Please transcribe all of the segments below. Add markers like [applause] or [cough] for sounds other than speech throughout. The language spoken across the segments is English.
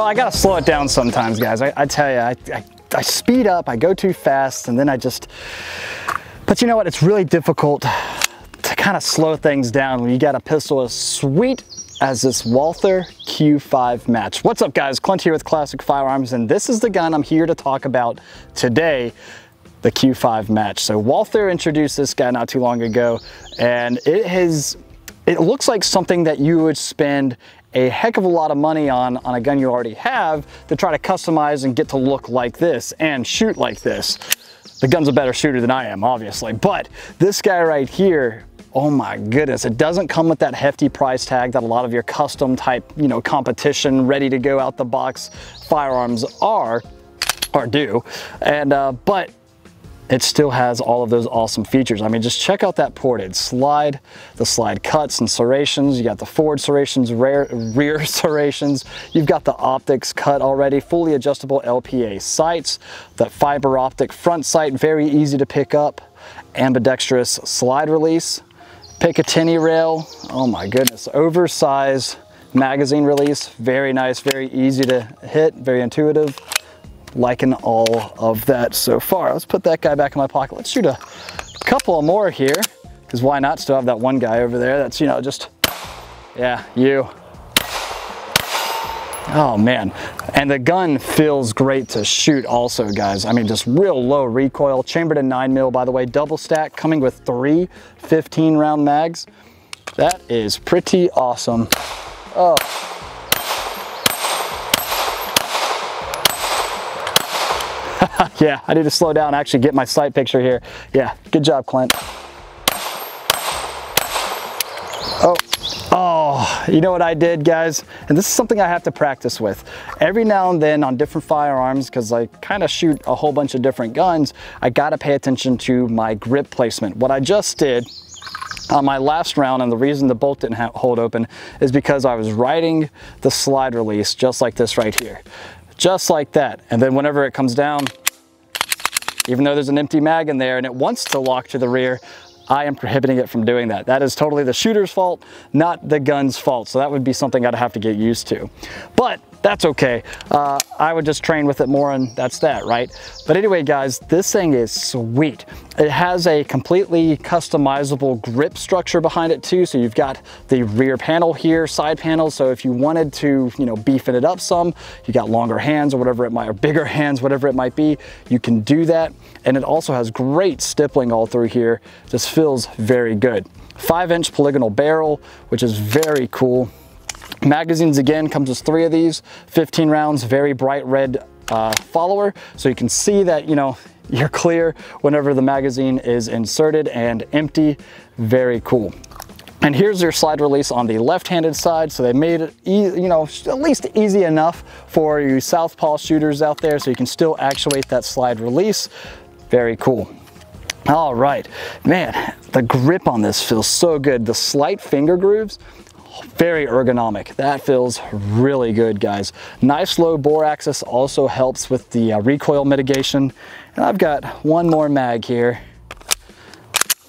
know, I gotta slow it down sometimes, guys. I, I tell you, I, I, I speed up, I go too fast, and then I just, but you know what? It's really difficult to kind of slow things down when you got a pistol as sweet as this Walther Q5 match. What's up guys, Clint here with Classic Firearms and this is the gun I'm here to talk about today, the Q5 match. So Walther introduced this guy not too long ago and it has, it looks like something that you would spend a heck of a lot of money on on a gun you already have to try to customize and get to look like this and shoot like this. The gun's a better shooter than I am, obviously, but this guy right here oh my goodness, it doesn't come with that hefty price tag that a lot of your custom type, you know, competition, ready to go out the box firearms are, or do. And, uh, but it still has all of those awesome features. I mean, just check out that ported slide, the slide cuts and serrations. You got the forward serrations, rear, rear [laughs] serrations. You've got the optics cut already, fully adjustable LPA sights, the fiber optic front sight, very easy to pick up, ambidextrous slide release, Picatinny rail, oh my goodness, oversized magazine release, very nice, very easy to hit, very intuitive. Liking all of that so far. Let's put that guy back in my pocket. Let's shoot a couple more here, because why not still have that one guy over there that's, you know, just, yeah, you. Oh man, and the gun feels great to shoot also guys. I mean, just real low recoil, chambered in nine mil by the way, double stack coming with three 15 round mags. That is pretty awesome. Oh. [laughs] yeah, I need to slow down, actually get my sight picture here. Yeah, good job, Clint. Oh, Oh, you know what I did, guys? And this is something I have to practice with. Every now and then on different firearms, because I kind of shoot a whole bunch of different guns, I gotta pay attention to my grip placement. What I just did on my last round, and the reason the bolt didn't hold open, is because I was riding the slide release just like this right here. Just like that. And then whenever it comes down, even though there's an empty mag in there and it wants to lock to the rear, I am prohibiting it from doing that. That is totally the shooter's fault, not the gun's fault. So that would be something I'd have to get used to. But that's okay. Uh, I would just train with it more and that's that, right? But anyway, guys, this thing is sweet. It has a completely customizable grip structure behind it too. So you've got the rear panel here, side panels. So if you wanted to, you know, beefing it up some, you got longer hands or whatever it might, or bigger [laughs] hands, whatever it might be, you can do that. And it also has great stippling all through here. Just feels very good. Five inch polygonal barrel, which is very cool. Magazines again, comes with three of these, 15 rounds, very bright red uh, follower. So you can see that, you know, [laughs] you're clear whenever the magazine is inserted and empty. Very cool. And here's your slide release on the left-handed side. So they made it, you know, at least easy enough for you southpaw shooters out there so you can still actuate that slide release. Very cool. All right, man, the grip on this feels so good. The slight finger grooves, very ergonomic. That feels really good, guys. Nice low bore axis also helps with the uh, recoil mitigation. And I've got one more mag here.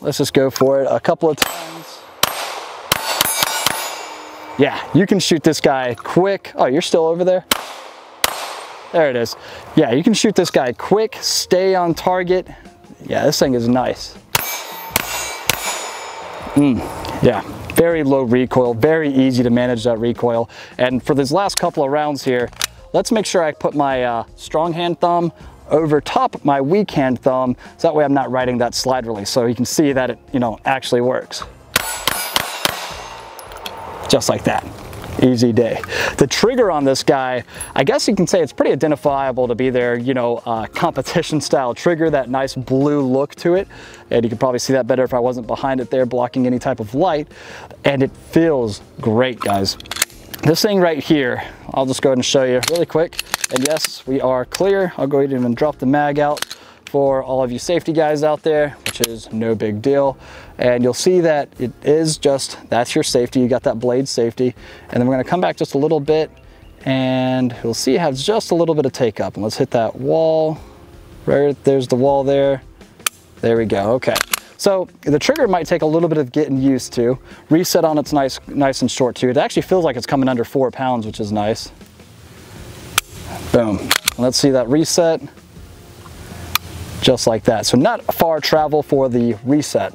Let's just go for it a couple of times. Yeah, you can shoot this guy quick. Oh, you're still over there? There it is. Yeah, you can shoot this guy quick, stay on target. Yeah, this thing is nice. Mm, yeah, very low recoil, very easy to manage that recoil. And for these last couple of rounds here, let's make sure I put my uh, strong hand thumb over top my weak hand thumb, so that way I'm not riding that slide release. So you can see that it, you know, actually works. Just like that easy day. The trigger on this guy, I guess you can say it's pretty identifiable to be their, you know, uh, competition style trigger, that nice blue look to it. And you can probably see that better if I wasn't behind it there blocking any type of light. And it feels great, guys. This thing right here, I'll just go ahead and show you really quick. And yes, we are clear. I'll go ahead and drop the mag out for all of you safety guys out there, which is no big deal. And you'll see that it is just, that's your safety. You got that blade safety. And then we're gonna come back just a little bit and you'll see it has just a little bit of take up. And let's hit that wall. Right there's the wall there. There we go, okay. So the trigger might take a little bit of getting used to. Reset on it's nice, nice and short too. It actually feels like it's coming under four pounds, which is nice. Boom. Let's see that reset. Just like that. So not far travel for the reset.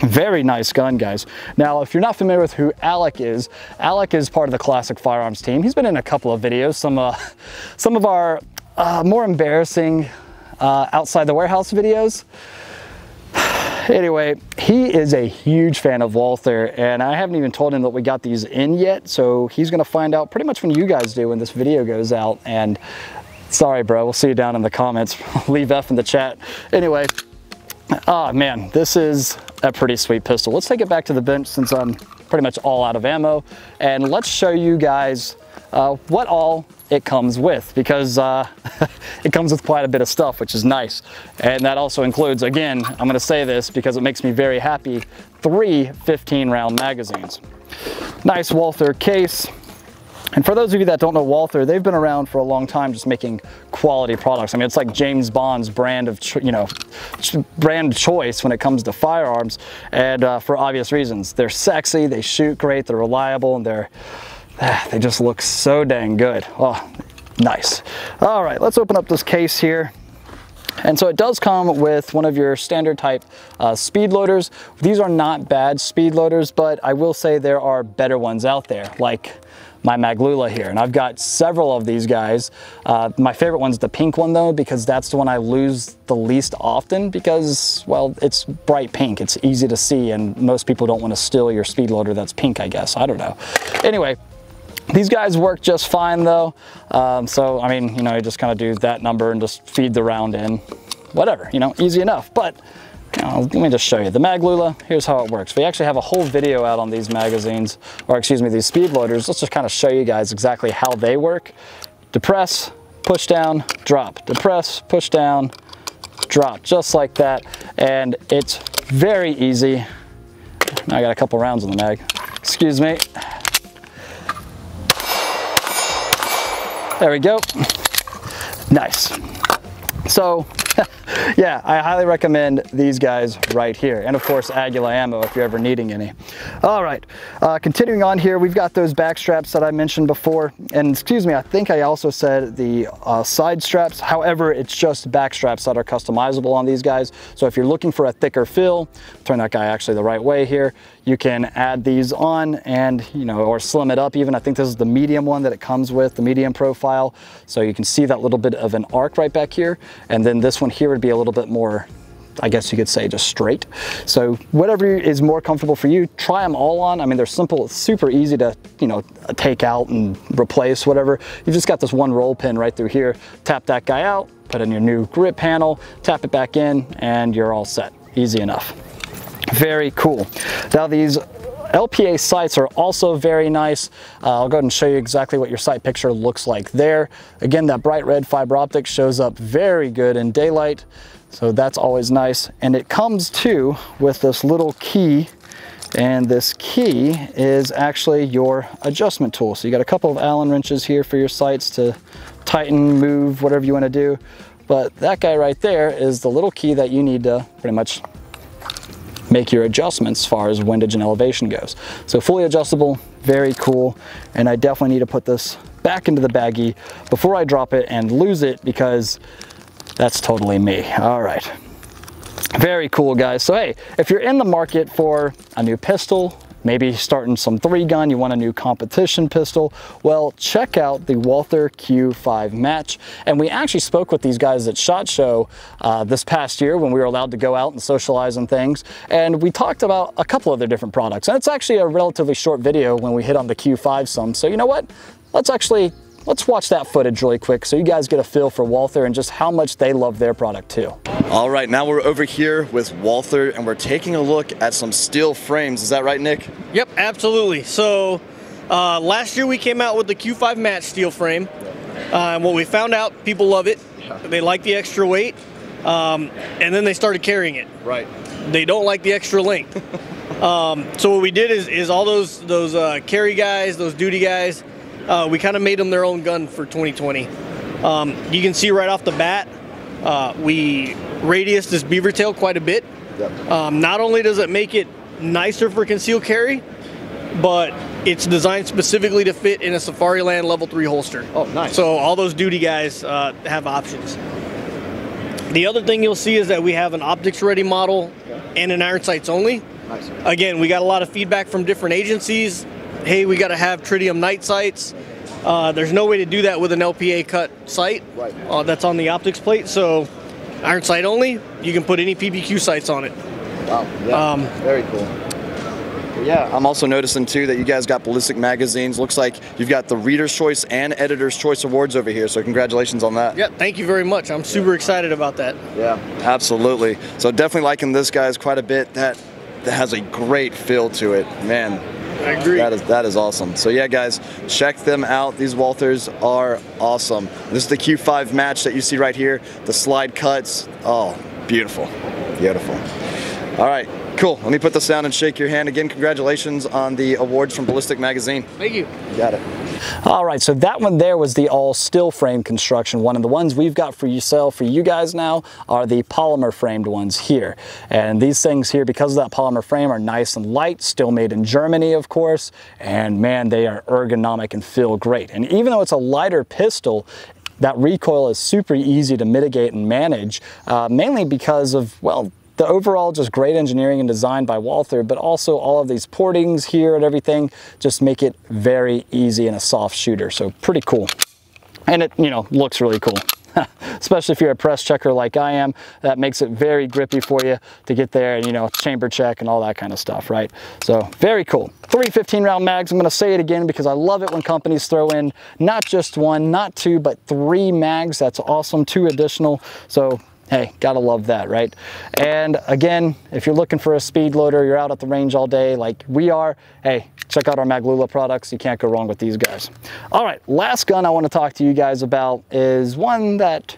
Very nice gun, guys. Now, if you're not familiar with who Alec is, Alec is part of the Classic Firearms team. He's been in a couple of videos, some, uh, [laughs] some of our uh, more embarrassing uh, outside the warehouse videos. [sighs] anyway, he is a huge fan of Walther, and I haven't even told him that we got these in yet, so he's gonna find out pretty much when you guys do when this video goes out, and sorry, bro, we'll see you down in the comments. [laughs] Leave F in the chat. Anyway, Ah, man, this is a pretty sweet pistol. Let's take it back to the bench since I'm pretty much all out of ammo. And let's show you guys uh, what all it comes with because uh, [laughs] it comes with quite a bit of stuff, which is nice. And that also includes, again, I'm gonna say this because it makes me very happy, three 15 round magazines. Nice Walther case, and for those of you that don't know Walther, they've been around for a long time just making quality products. I mean, it's like James Bond's brand of, you know, brand choice when it comes to firearms. And uh, for obvious reasons, they're sexy, they shoot great, they're reliable, and they're, ah, they just look so dang good. Oh, nice. All right, let's open up this case here. And so it does come with one of your standard type uh, speed loaders. These are not bad speed loaders, but I will say there are better ones out there, like my Maglula here. And I've got several of these guys. Uh, my favorite one's the pink one though, because that's the one I lose the least often because, well, it's bright pink. It's easy to see and most people don't want to steal your speed loader that's pink, I guess. I don't know. Anyway, these guys work just fine though. Um, so, I mean, you know, you just kind of do that number and just feed the round in. Whatever, you know, easy enough. But let me just show you. The Maglula, here's how it works. We actually have a whole video out on these magazines, or excuse me, these speed loaders. Let's just kind of show you guys exactly how they work. Depress, push down, drop. Depress, push down, drop, just like that. And it's very easy. Now I got a couple rounds in the mag. Excuse me. There we go. Nice. So [laughs] yeah, I highly recommend these guys right here. And of course, Aguila ammo if you're ever needing any. All right, uh, continuing on here, we've got those back straps that I mentioned before. And excuse me, I think I also said the uh, side straps. However, it's just back straps that are customizable on these guys. So if you're looking for a thicker fill, turn that guy actually the right way here, you can add these on and, you know, or slim it up even. I think this is the medium one that it comes with, the medium profile. So you can see that little bit of an arc right back here. And then this one here would be a little bit more I guess you could say just straight. So whatever is more comfortable for you, try them all on. I mean, they're simple, super easy to, you know, take out and replace whatever. You've just got this one roll pin right through here. Tap that guy out, put in your new grip panel, tap it back in, and you're all set. Easy enough. Very cool. Now these LPA sights are also very nice. Uh, I'll go ahead and show you exactly what your sight picture looks like there. Again, that bright red fiber optic shows up very good in daylight. So that's always nice. And it comes too with this little key and this key is actually your adjustment tool. So you got a couple of Allen wrenches here for your sights to tighten, move, whatever you want to do. But that guy right there is the little key that you need to pretty much make your adjustments as far as windage and elevation goes. So fully adjustable, very cool. And I definitely need to put this back into the baggie before I drop it and lose it because that's totally me. All right. Very cool, guys. So, hey, if you're in the market for a new pistol, maybe starting some three gun, you want a new competition pistol, well, check out the Walther Q5 match. And we actually spoke with these guys at SHOT Show uh, this past year when we were allowed to go out and socialize and things. And we talked about a couple of their different products. And it's actually a relatively short video when we hit on the Q5 some. So you know what? Let's actually Let's watch that footage really quick so you guys get a feel for Walther and just how much they love their product too. All right, now we're over here with Walther and we're taking a look at some steel frames. Is that right, Nick? Yep, absolutely. So uh, last year we came out with the Q5 match steel frame. Uh, and what we found out, people love it. They like the extra weight. Um, and then they started carrying it. Right. They don't like the extra length. [laughs] um, so what we did is, is all those those uh, carry guys, those duty guys, uh, we kind of made them their own gun for 2020. Um, you can see right off the bat, uh, we radius this beaver tail quite a bit. Yep. Um, not only does it make it nicer for concealed carry, but it's designed specifically to fit in a Safariland Level 3 holster. Oh, nice. So all those duty guys uh, have options. The other thing you'll see is that we have an optics ready model and an iron sights only. Nice. Again, we got a lot of feedback from different agencies. Hey, we got to have tritium night sights. Uh, there's no way to do that with an LPA cut sight Right. uh, that's on the optics plate. So, iron sight only. You can put any PPQ sights on it. Wow. Yeah. Um, Very cool. Yeah, I'm also noticing too that you guys got ballistic magazines. Looks like you've got the Reader's Choice and Editor's Choice awards over here. So congratulations on that. Yeah, thank you very much. I'm super excited about that. Yeah, absolutely. So definitely liking this guys quite a bit. That that has a great feel to it, man. I agree. That is that is awesome. So yeah, guys, check them out. These Walthers are awesome. This is the Q5 match that you see right here. The slide cuts. Oh, beautiful, beautiful. All right, cool. Let me put this down and shake your hand again. Congratulations on the awards from Ballistic Magazine. Thank you. You got it. All right, so that one there was the all steel frame construction one. And the ones we've got for you sell for you guys now are the polymer framed ones here. And these things here, because of that polymer frame, are nice and light, still made in Germany, of course. And man, they are ergonomic and feel great. And even though it's a lighter pistol, that recoil is super easy to mitigate and manage, uh, mainly because of, well, the overall just great engineering and design by Walther, but also all of these portings here and everything just make it very easy and a soft shooter. So pretty cool. And it, you know, looks really cool. [laughs] Especially if you're a press checker like I am, that makes it very grippy for you to get there and, you know, chamber check and all that kind of stuff, right? So very cool. Three 15 round mags. I'm going to say it again because I love it when companies throw in not just one, not two, but three mags. That's awesome. Two additional. So hey, gotta love that, right? And again, if you're looking for a speed loader, you're out at the range all day like we are, hey, check out our Maglula products. You can't go wrong with these guys. All right, last gun I wanna talk to you guys about is one that,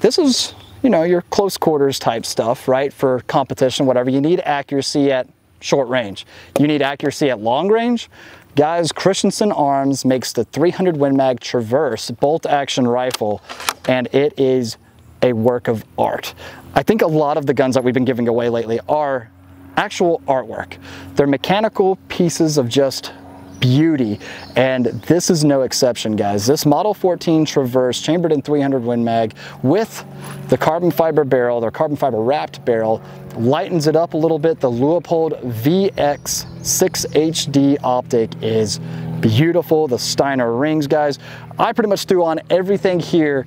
this is, you know, your close quarters type stuff, right? For competition, whatever. You need accuracy at short range. You need accuracy at long range. Guys, Christensen Arms makes the 300 Win Mag Traverse bolt action rifle, and it is a work of art. I think a lot of the guns that we've been giving away lately are actual artwork. They're mechanical pieces of just beauty. And this is no exception guys. This model 14 traverse chambered in 300 win mag with the carbon fiber barrel their carbon fiber wrapped barrel lightens it up a little bit. The Leupold VX 6 HD optic is beautiful. The Steiner rings guys. I pretty much threw on everything here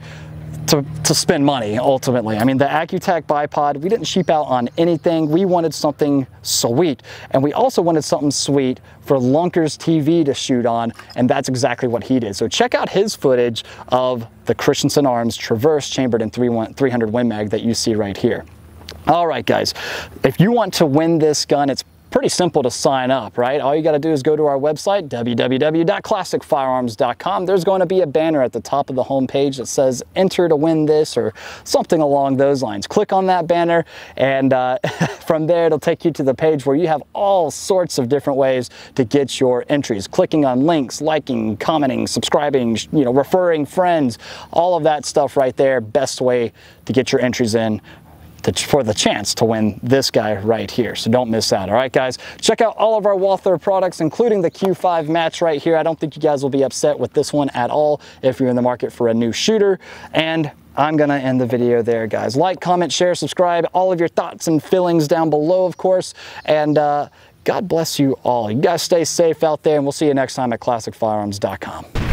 to, to spend money ultimately. I mean, the Accutac bipod, we didn't cheap out on anything. We wanted something sweet. And we also wanted something sweet for Lunker's TV to shoot on, and that's exactly what he did. So check out his footage of the Christensen Arms Traverse chambered in 300 Win Mag that you see right here. All right, guys, if you want to win this gun, it's pretty simple to sign up, right? All you got to do is go to our website, www.classicfirearms.com. There's going to be a banner at the top of the homepage that says enter to win this or something along those lines. Click on that banner and uh, [laughs] from there it'll take you to the page where you have all sorts of different ways to get your entries. Clicking on links, liking, commenting, subscribing, you know, referring friends, all of that stuff right there. Best way to get your entries in to, for the chance to win this guy right here. So don't miss out. All right, guys. Check out all of our Walther products, including the Q5 match right here. I don't think you guys will be upset with this one at all if you're in the market for a new shooter. And I'm going to end the video there, guys. Like, comment, share, subscribe, all of your thoughts and feelings down below, of course. And uh, God bless you all. You guys stay safe out there, and we'll see you next time at ClassicFirearms.com.